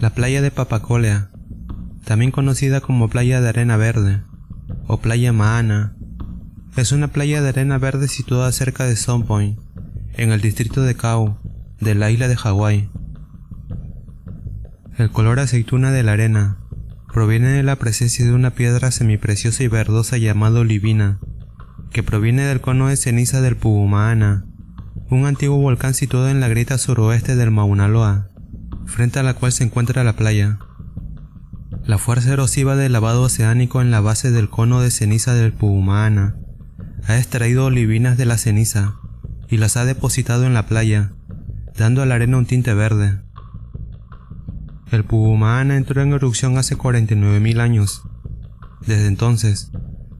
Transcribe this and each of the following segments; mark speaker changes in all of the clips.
Speaker 1: La playa de Papacolea, también conocida como playa de arena verde o playa Maana, es una playa de arena verde situada cerca de Stone Point, en el distrito de Kau, de la isla de Hawái. El color aceituna de la arena proviene de la presencia de una piedra semipreciosa y verdosa llamada olivina, que proviene del cono de ceniza del Pubumaana, un antiguo volcán situado en la grieta suroeste del Mauna Loa, frente a la cual se encuentra la playa. La fuerza erosiva del lavado oceánico en la base del cono de ceniza del Pubumaana ha extraído olivinas de la ceniza y las ha depositado en la playa, dando a la arena un tinte verde. El Pubumaana entró en erupción hace 49.000 años. Desde entonces,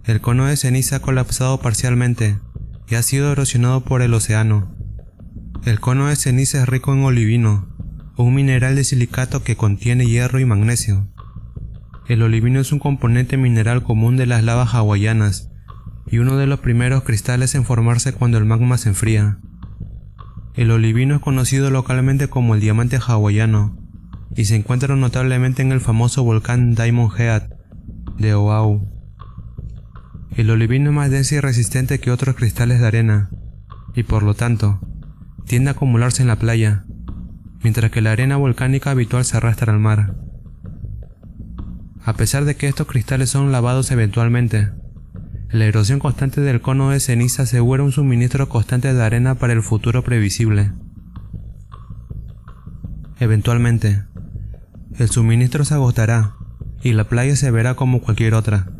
Speaker 1: el cono de ceniza ha colapsado parcialmente y ha sido erosionado por el océano. El cono de ceniza es rico en olivino, un mineral de silicato que contiene hierro y magnesio. El olivino es un componente mineral común de las lavas hawaianas y uno de los primeros cristales en formarse cuando el magma se enfría. El olivino es conocido localmente como el diamante hawaiano y se encuentra notablemente en el famoso volcán Diamond Head de Oahu. El olivino es más denso y resistente que otros cristales de arena y por lo tanto tiende a acumularse en la playa, mientras que la arena volcánica habitual se arrastra al mar. A pesar de que estos cristales son lavados eventualmente, la erosión constante del cono de ceniza asegura un suministro constante de arena para el futuro previsible. Eventualmente, el suministro se agotará y la playa se verá como cualquier otra.